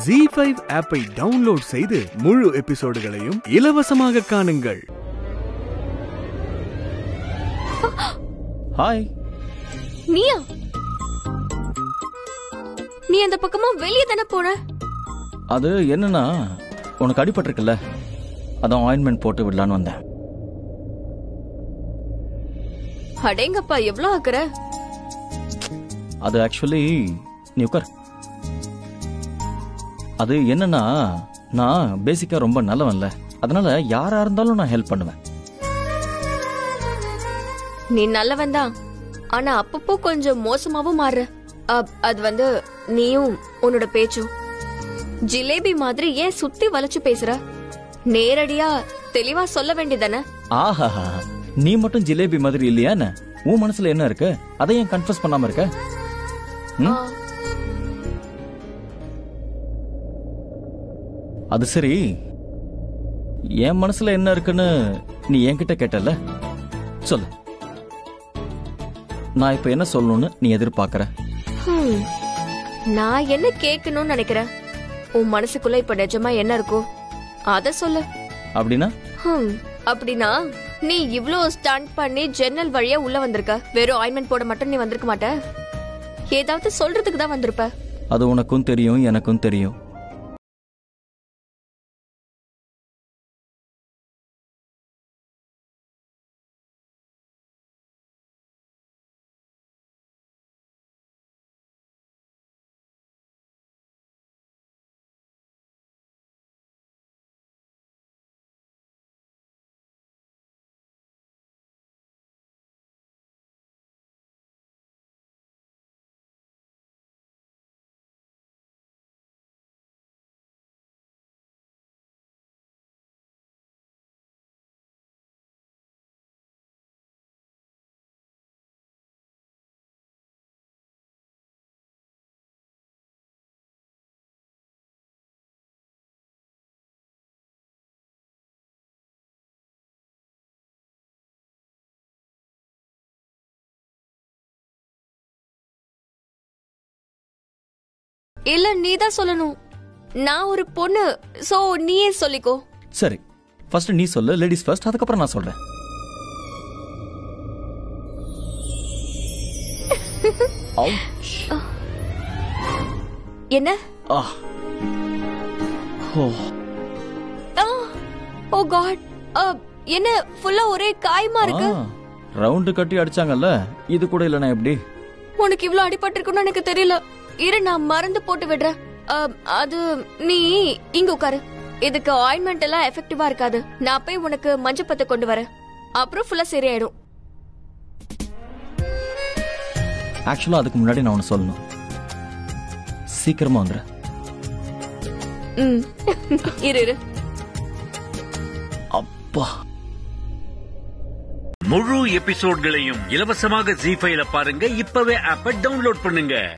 G five ஆப்பை download செய்து முழு எபிசோடுகளையும் இலவசமாக காணுங்கள். ஹாய் நீயா நீ அந்த பக்கமா வெளியே தானே போன அது என்னன்னா உனக்கு அடிபட்டிருக்குல்ல. அதான் ஆயின்மெண்ட் போட்டு விடலான்னு வந்தேன். அடேங்கப்பா எவ்வளவு ஆக்குற? அது ஆக்சுவலி நீ உட்கார். அது என்னன்னா நான் பேசிக்கா ரொம்ப நல்லவன்ல. அதனால யாரா இருந்தாலும் நான் ஹெல்ப் பண்ணுவேன். நீ நல்லவன் தான் ஆனா அப்பப்போ கொஞ்சம் மோசமாவும் மாறுற. அது வந்து நீயும் உன்னோட பேச்சும். ஜிலேபி மாதிரி ஏன் சுத்தி வளைச்சு பேசுற? நேரடியா தெளிவா சொல்ல வேண்டியதானே? ஆஹா நீ மட்டும் ஜிலேபி மாதிரி இல்லையா உன் மனசுல என்ன இருக்கு? அதை ஏன் கன்ஃபஸ் பண்ணாம இருக்க? அது சரி. என் மனசுல என்ன இருக்குன்னு நீ என்கிட்ட கேட்டல சொல்லு. நான் இப்ப என்ன சொல்லணும்னு நீ எதிர்பார்க்கற. நான் என்ன கேட்கணும்னு நினைக்கிறேன் உன் மனசுக்குள்ள இப்ப நிஜமா என்ன இருக்கோ அத சொல்லு. அப்படின்னா. அப்படின்னா நீ இவ்ளோ ஸ்டண்ட் பண்ணி ஜன்னல் வழியா உள்ள வந்திருக்க? வெறும் ஆயின்மெண்ட் போட மட்டும் நீ வந்திருக்க மாட்ட? ஏதாவது சொல்றதுக்கு தான் வந்திருப்ப. அது உனக்கும் தெரியும் எனக்கும் தெரியும். இல்ல நீ தான் சொல்லணும். நான் ஒரு பொண்ணு சோ நீயே சொல்லிக்கோ. சரி ஃபர்ஸ்ட் நீ சொல்லு லேடிஸ் ஃபர்ஸ்ட் அதுக்கப்புறம் நான் சொல்றேன். என்ன? ஆ. ஓ ஓ காட் என்ன ஃபுல்லா ஒரே காயமா இருக்கு? ரவுண்டு கட்டி அடிச்சாங்கல்ல இது கூட இல்லனா எப்படி? உனக்கு இவ்ளோ அடிபட்டிருக்குன்னு எனக்கு தெரியல. இரு நான் மருந்து போட்டு விடுறேன். அது நீ இங்க உட்காரு. இதுக்கு ஆயின்மெண்ட் எல்லாம் எஃபெக்டிவா இருக்காது. நான் போய் உனக்கு மஞ்சப்பத்தை கொண்டு வரேன். அப்புறம் ஃபுல்லா சரியாயிடும். ஆக்சுவலா அதுக்கு முன்னாடி நான் ஒன்னு சொல்லணும். சீக்கிரமா வந்துரு. இரு இரு. அப்பா. முழு எபிசோட்களையும் இலவசமாக ஜி ஃபைல பாருங்க. இப்பவே ஆப்ப டவுன்லோட் பண்ணுங்க.